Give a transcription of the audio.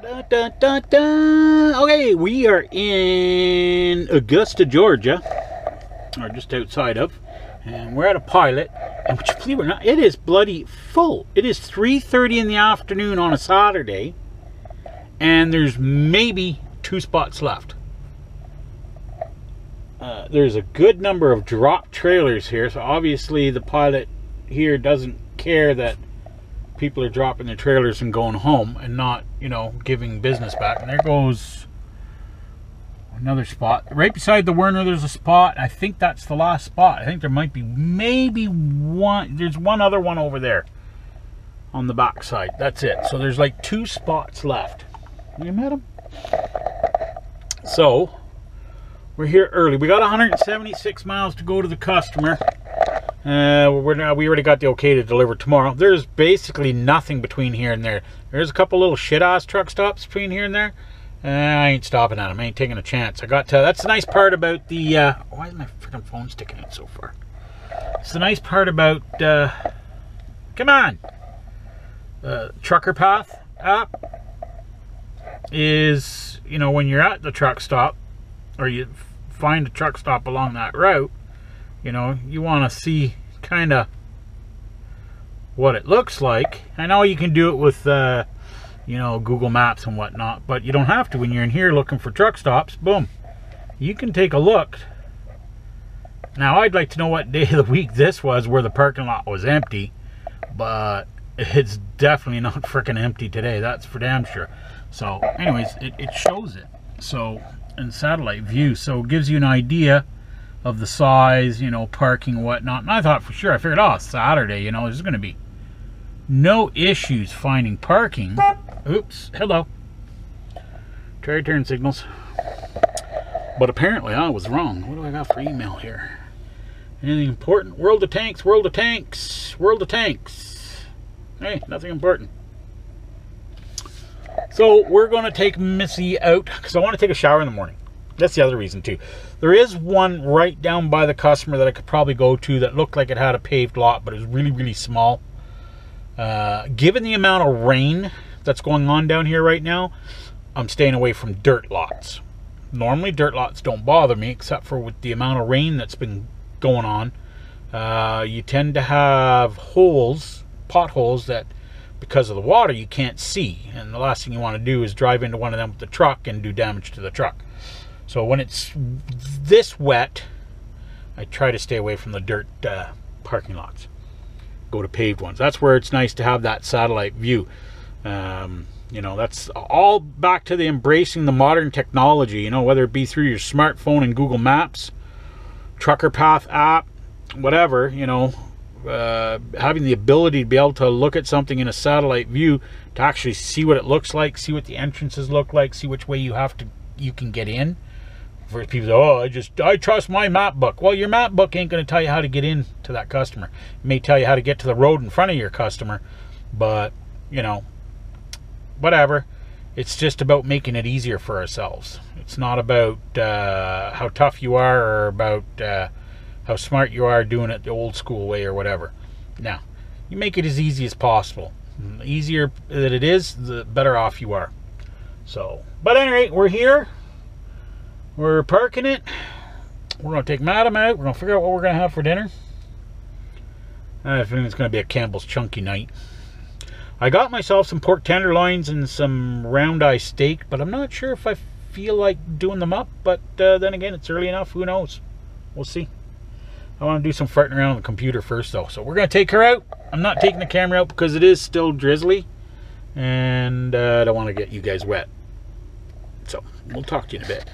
Da, da, da. Okay, we are in Augusta, Georgia, or just outside of, and we're at a pilot. And you believe it or not, it is bloody full. It is 3:30 in the afternoon on a Saturday, and there's maybe two spots left. Uh, there's a good number of drop trailers here, so obviously the pilot here doesn't care that people are dropping their trailers and going home and not, you know, giving business back. And there goes another spot. Right beside the Werner, there's a spot. I think that's the last spot. I think there might be maybe one. There's one other one over there on the back side. That's it. So there's like two spots left. You met him? So we're here early. We got 176 miles to go to the customer. Uh, we're we already got the okay to deliver tomorrow. There's basically nothing between here and there. There's a couple little shit ass truck stops between here and there. Uh, I ain't stopping at them. I ain't taking a chance. I got to. That's the nice part about the. Uh, why is my freaking phone sticking out so far? It's the nice part about. Uh, come on. Uh, Trucker Path app is you know when you're at the truck stop or you find a truck stop along that route you know you want to see kind of what it looks like i know you can do it with uh, you know google maps and whatnot but you don't have to. When you're in here looking for truck stops boom you can take a look. Now i'd like to know what day of the week this was where the parking lot was empty but it's definitely not freaking empty today that's for damn sure. So anyways it, it shows it. So in satellite view so it gives you an idea of the size you know parking whatnot. And i thought for sure i figured oh saturday you know there's going to be no issues finding parking. Oops hello. Try turn signals. But apparently i was wrong. What do i got for email here? Anything important? World of tanks world of tanks world of tanks. Hey nothing important. So we're going to take Missy out because I want to take a shower in the morning. That's the other reason too. There is one right down by the customer that I could probably go to that looked like it had a paved lot, but it was really, really small. Uh, given the amount of rain that's going on down here right now, I'm staying away from dirt lots. Normally, dirt lots don't bother me, except for with the amount of rain that's been going on. Uh, you tend to have holes, potholes that because of the water you can't see and the last thing you want to do is drive into one of them with the truck and do damage to the truck so when it's this wet i try to stay away from the dirt uh, parking lots. Go to paved ones. That's where it's nice to have that satellite view. Um, you know that's all back to the embracing the modern technology you know whether it be through your smartphone and google maps trucker path app whatever you know uh, having the ability to be able to look at something in a satellite view to actually see what it looks like, see what the entrances look like, see which way you have to you can get in. For people, say, oh, I just I trust my map book. Well, your map book ain't going to tell you how to get in to that customer. It may tell you how to get to the road in front of your customer, but you know, whatever. It's just about making it easier for ourselves. It's not about uh, how tough you are or about uh, how smart you are doing it the old school way or whatever. Now, you make it as easy as possible. The easier that it is, the better off you are. So, but anyway, we're here. We're parking it. We're going to take Madam out. We're going to figure out what we're going to have for dinner. I think it's going to be a Campbell's Chunky night. I got myself some pork tenderloins and some round eye steak, but I'm not sure if I feel like doing them up. But uh, then again, it's early enough. Who knows? We'll see. I want to do some farting around on the computer first, though. So we're going to take her out. I'm not taking the camera out because it is still drizzly. And uh, I don't want to get you guys wet. So we'll talk to you in a bit.